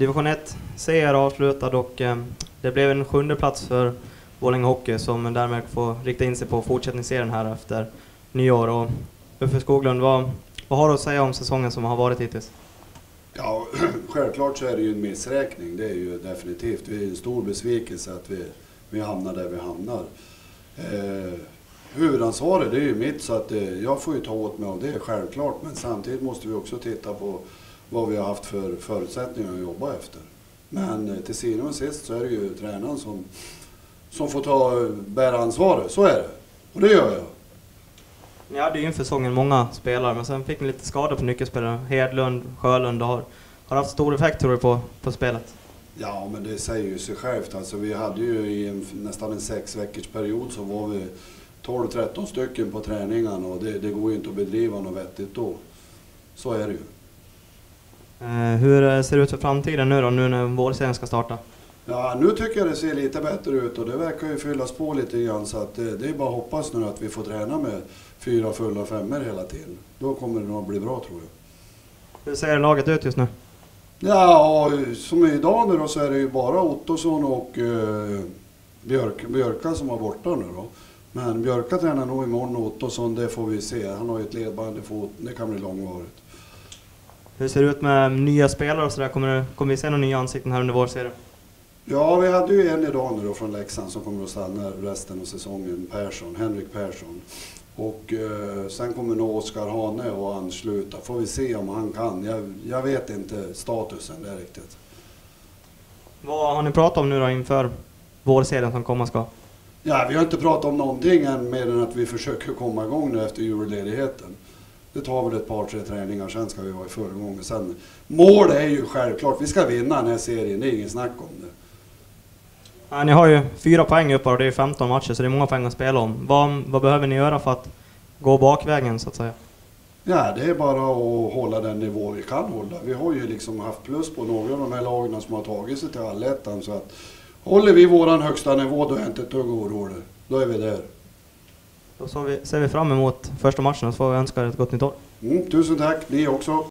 Division 1 CR avslutad och eh, det blev en sjunde plats för Borlänge Hockey som därmed får rikta in sig på fortsättningsserien här efter nyår. Och Uffe Skoglund, vad, vad har du att säga om säsongen som har varit hittills? Ja, självklart så är det ju en missräkning. Det är ju definitivt. Det är en stor besvikelse att vi, vi hamnar där vi hamnar. Eh, huvudansvaret det är ju mitt så att eh, jag får ju ta åt mig av det självklart. Men samtidigt måste vi också titta på vad vi har haft för förutsättningar att jobba efter. Men eh, till syvende och sist så är det ju tränaren som, som får ta, bära ansvaret. Så är det. Och det gör jag. Ni hade ju inför säsongen många spelare, men sen fick ni lite skador på nyckelspelare. Hedlund, Sjölund. Har, har haft stor effekt tror du på, på spelet? Ja, men det säger ju sig självt. Alltså, vi hade ju i en, nästan en sex veckors period så var vi 12-13 stycken på träningarna och det, det går ju inte att bedriva något vettigt då. Så är det ju. Eh, hur ser det ut för framtiden nu då, nu när vårserien ska starta? Ja, nu tycker jag det ser lite bättre ut och det verkar ju fyllas på lite grann så att det, det är bara att hoppas nu att vi får träna med fyra fulla femmor hela tiden. Då kommer det nog bli bra tror jag. Hur ser laget ut just nu? Ja, som idag nu då så är det ju bara Ottosson och eh, Björk, Björka som var borta nu då. Men Björka tränar nog imorgon och Ottosson, det får vi se. Han har ju ett ledband i foten, det kan bli långvarigt. Hur ser det ut med nya spelare och sådär? Kommer, kommer vi se några nya ansikten här under vårserien? Ja, vi hade ju en idag nu då från Leksand som kommer att stanna resten av säsongen, Persson, Henrik Persson. Och eh, sen kommer nog Oskar Hane att ansluta. Får vi se om han kan. Jag, jag vet inte statusen där riktigt. Vad har ni pratat om nu då inför vårserien som komma ska? Ja, vi har inte pratat om någonting än mer än att vi försöker komma igång nu efter julledigheten. Det tar väl ett par, tre träningar, sen ska vi vara i full gång. Sen, målet är ju självklart, vi ska vinna den här serien, det är inget snack om det. Ja, ni har ju fyra poäng upp och det är 15 matcher, så det är många poäng att spela om. Vad, vad behöver ni göra för att gå bakvägen, så att säga? Ja, det är bara att hålla den nivå vi kan hålla. Vi har ju liksom haft plus på några av de här lagen som har tagit sig till allettan. Så att håller vi våran högsta nivå, då är jag inte ett dugg orolig. Då är vi där. Då ser vi, ser vi fram emot första matchen och så får vi önska er ett gott nytt år. Mm, tusen tack, ni också.